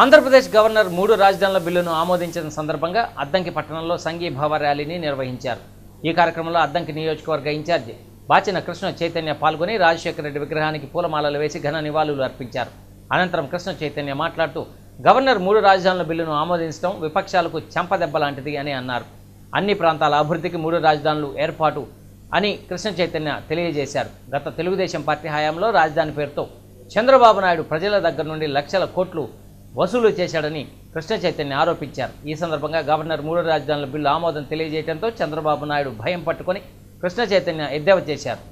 Andhra Pradesh governor మూడు రాజధానుల బిల్లును ఆమోదించిన సందర్భంగా అద్దంకి పట్టణంలో సంఘీభావ ర్యాలీని నిర్వహించారు. ఈ కార్యక్రమంలో అద్దంకి నియోజకవర్గ ఇన్ఛార్జి బాచిన కృష్ణ చైతన్య పాల్గొని రాజశేఖర రెడ్డి విగ్రహానికి పూలమాలలు వేసి ఘన నివాళులు అర్పించారు. అనంతరం కృష్ణ చైతన్య మాట్లాడుతూ గవర్నర్ మూడు రాజధానుల బిల్లును ఆమోదించడం విపక్షాలకు చెంపదెబ్బ లాంటిది అని అన్నారు. అన్ని ప్రాంతాల అభివృద్ధికి మూడు రాజధానులు ఏర్పాటు అని కృష్ణ చైతన్య తెలియజేశారు. గత తెలుగుదేశం పార్టీ హయాంలో రాజధాని పేరుతో చంద్రబాబు నాయుడు ప్రజల దగ్గర నుండి లక్షల కోట్లు వసూలు చేశాడని కృష్ణ చైతన్య ఆరోపించారు. ఈ సందర్భంగా గవర్నర్ మూడు రాజధానుల బిల్లు ఆమోదం తెలియజేయడంతో చంద్రబాబు నాయుడు భయం పట్టుకొని కృష్ణ చైతన్య ఎద్దేవా చేశారు.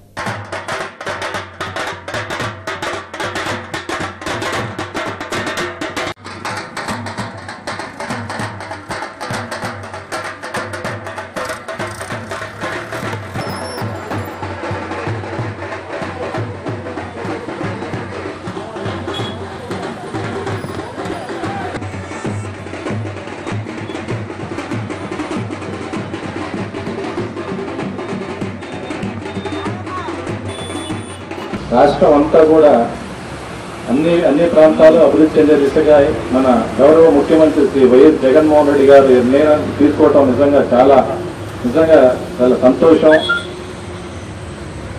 రాష్ట్రం అంతా కూడా అన్ని అన్ని ప్రాంతాలు అభివృద్ధి చెందే దిశగా మన గౌరవ ముఖ్యమంత్రి శ్రీ వైఎస్ జగన్మోహన్ రెడ్డి గారు నిర్ణయం తీసుకోవటం నిజంగా చాలా నిజంగా చాలా సంతోషం.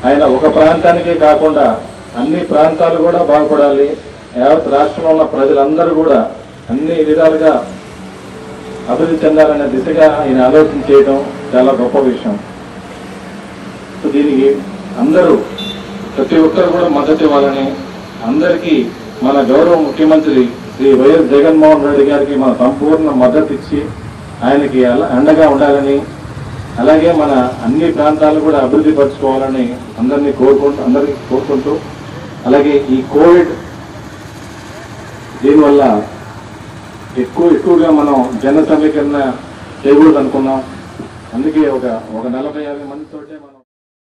ఆయన ఒక ప్రాంతానికే కాకుండా అన్ని ప్రాంతాలు కూడా బాగుపడాలి. యావత్ రాష్ట్రంలో ఉన్న ప్రజలందరూ కూడా అన్ని విధాలుగా అభివృద్ధి చెందాలనే దిశగా ఆయన ఆలోచన చేయడం చాలా గొప్ప విషయం. దీనికి అందరూ ప్రతి ఒక్కరు కూడా మద్దతు ఇవ్వాలని అందరికీ మన గౌరవ ముఖ్యమంత్రి శ్రీ వైఎస్ జగన్మోహన్ రెడ్డి గారికి మన సంపూర్ణ మద్దతు ఇచ్చి ఆయనకి అండగా ఉండాలని అలాగే మన అన్ని ప్రాంతాలు కూడా అభివృద్ధి పరచుకోవాలని అందరినీ కోరుకుంటూ అందరికీ కోరుకుంటూ అలాగే ఈ కోవిడ్ దీనివల్ల ఎక్కువ ఎక్కువగా మనం జన సమీకరణ చేయకూడదు అనుకున్నాం అందుకే ఒక ఒక నలభై యాభై మందితోటే మనం